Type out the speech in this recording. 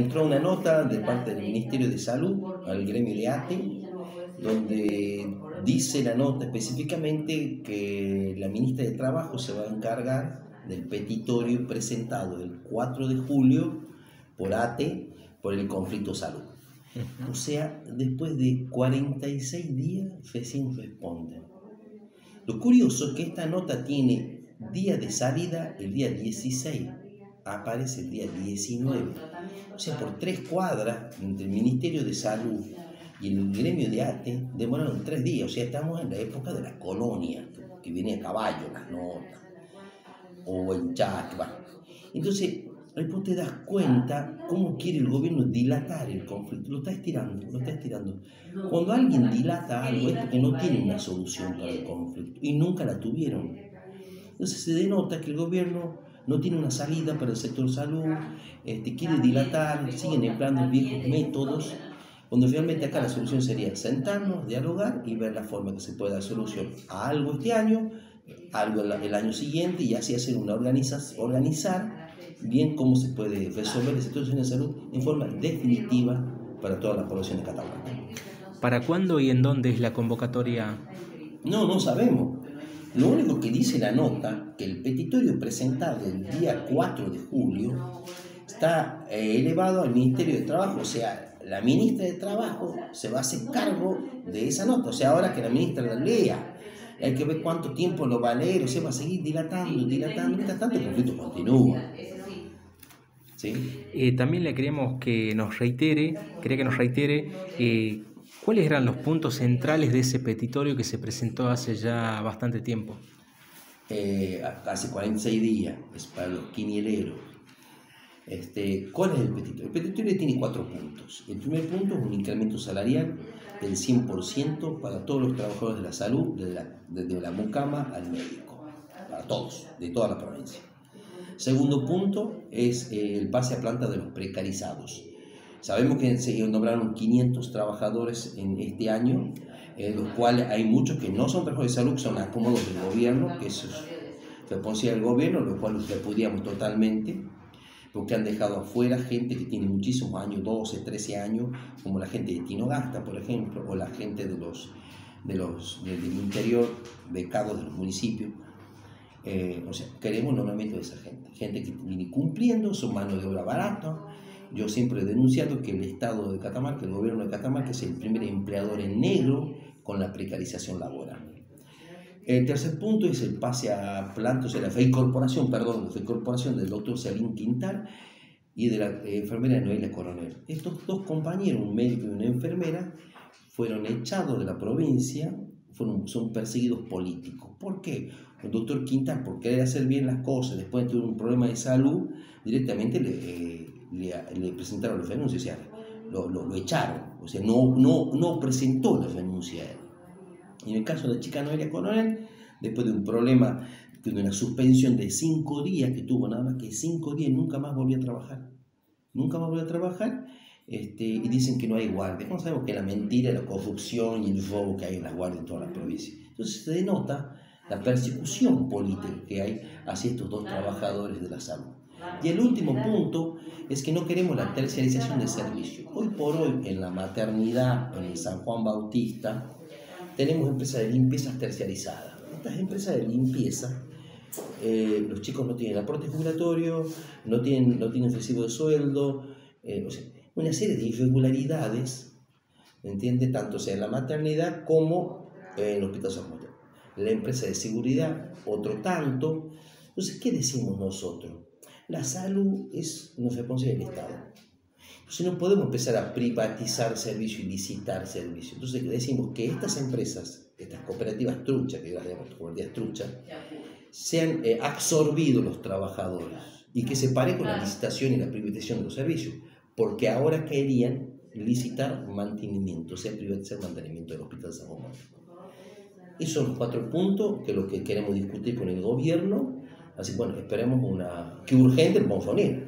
entró una nota de parte del Ministerio de Salud al gremio de ATE, donde dice la nota específicamente que la ministra de Trabajo se va a encargar del petitorio presentado el 4 de julio por ATE por el conflicto salud. O sea, después de 46 días recién responden. Lo curioso es que esta nota tiene día de salida el día 16, aparece el día 19. O sea, por tres cuadras entre el Ministerio de Salud y el gremio de ATE demoraron tres días. O sea, estamos en la época de la colonia, que viene a caballo las notas, o en chat. Entonces, Después te das cuenta cómo quiere el gobierno dilatar el conflicto. Lo está estirando, lo está estirando. Cuando alguien dilata algo es porque no tiene una solución para el conflicto y nunca la tuvieron. Entonces se denota que el gobierno no tiene una salida para el sector salud, este, quiere dilatar, siguen empleando viejos métodos, cuando finalmente acá la solución sería sentarnos, dialogar y ver la forma que se pueda dar solución a algo este año, algo el año siguiente y así hacer una organización, organizar bien cómo se puede resolver la situación de salud en forma definitiva para toda la población de. ¿Para cuándo y en dónde es la convocatoria? No, no sabemos. Lo único que dice la nota, que el petitorio presentado el día 4 de julio está eh, elevado al Ministerio de Trabajo, o sea, la ministra de Trabajo se va a hacer cargo de esa nota, o sea, ahora que la ministra la lea, hay que ver cuánto tiempo lo va a leer, o sea, va a seguir dilatando, dilatando, mientras tanto el conflicto continúa. Eh, también le queríamos que nos reitere, quería que nos reitere eh, cuáles eran los puntos centrales de ese petitorio que se presentó hace ya bastante tiempo. Eh, hace 46 días, es para los quinieleros. Este, ¿Cuál es el petitorio? El petitorio tiene cuatro puntos. El primer punto es un incremento salarial del 100% para todos los trabajadores de la salud, desde la, la mucama al médico, para todos, de toda la provincia. Segundo punto es eh, el pase a planta de los precarizados. Sabemos que se nombraron 500 trabajadores en este año, en los cuales hay muchos que no son trabajadores de salud, son acomodos del gobierno, que es responsabilidad del gobierno, lo cual repudiamos totalmente, porque han dejado afuera gente que tiene muchísimos años, 12, 13 años, como la gente de Tinogasta, por ejemplo, o la gente de los, de los, del interior, becados de los municipios eh, o sea, queremos nombramiento de esa gente, gente que viene cumpliendo, su mano de obra barata. Yo siempre he denunciado que el Estado de Catamarca, el gobierno de Catamarca, es el primer empleador en negro con la precarización laboral. El tercer punto es el pase a plantas, o sea, la incorporación, perdón, la incorporación del doctor Salín Quintar y de la eh, enfermera Noelia Coronel. Estos dos compañeros, un médico y una enfermera, fueron echados de la provincia, fueron, son perseguidos políticos. ¿Por qué? el doctor Quintas, por querer hacer bien las cosas, después de tener un problema de salud, directamente le, eh, le, presentaron la renuncia, o sea, lo, lo, echaron, o sea, no, no, no presentó la renuncia a él. En el caso de la chica Noelia Coronel, después de un problema, de una suspensión de cinco días, que tuvo nada más que cinco días, nunca más volvió a trabajar. Nunca más volvió a trabajar, este, y dicen que no hay guardia. ¿Cómo sabemos que la mentira, la corrupción y el robo que hay en las guardias en todas las provincias? Entonces se denota la persecución política que hay hacia estos dos trabajadores de la salud. Y el último punto es que no queremos la terciarización del servicio. Hoy por hoy en la maternidad, en el San Juan Bautista, tenemos empresas de limpieza terciarizadas. Estas empresas de limpieza, eh, los chicos no tienen aporte jubilatorio, no tienen, no tienen recibo de sueldo, eh, una serie de irregularidades, ¿me entiende? Tanto sea en la maternidad como en el Hospital San Juan la empresa de seguridad, otro tanto. Entonces, ¿qué decimos nosotros? La salud es una responsabilidad del Estado. Entonces no podemos empezar a privatizar servicios y licitar servicios. Entonces decimos que estas empresas, estas cooperativas truchas, que las llamamos cooperativas truchas, sean eh, absorbidos los trabajadores y que se pare con la licitación y la privatización de los servicios, porque ahora querían licitar mantenimiento, o sea, privatizar mantenimiento del Hospital San Juan. Esos son los cuatro puntos que es lo que queremos discutir con el gobierno. Así bueno, esperemos una, que urgente el Bonfonil.